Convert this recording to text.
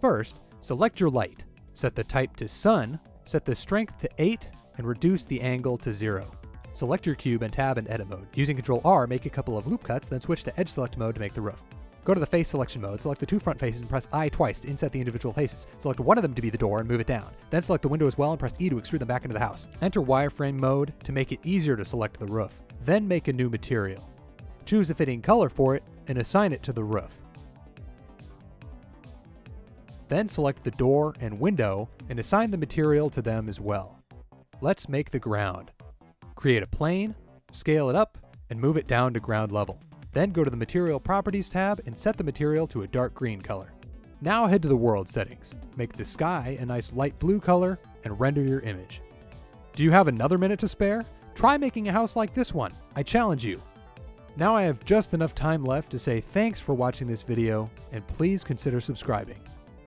First, select your light. Set the type to sun, set the strength to 8, and reduce the angle to 0. Select your cube and tab in edit mode. Using Ctrl R, make a couple of loop cuts, then switch to edge select mode to make the roof. Go to the face selection mode, select the two front faces and press I twice to inset the individual faces. Select one of them to be the door and move it down. Then select the window as well and press E to extrude them back into the house. Enter wireframe mode to make it easier to select the roof. Then make a new material. Choose a fitting color for it and assign it to the roof. Then select the door and window and assign the material to them as well. Let's make the ground. Create a plane, scale it up, and move it down to ground level. Then go to the Material Properties tab and set the material to a dark green color. Now head to the World settings. Make the sky a nice light blue color and render your image. Do you have another minute to spare? Try making a house like this one. I challenge you. Now I have just enough time left to say thanks for watching this video and please consider subscribing.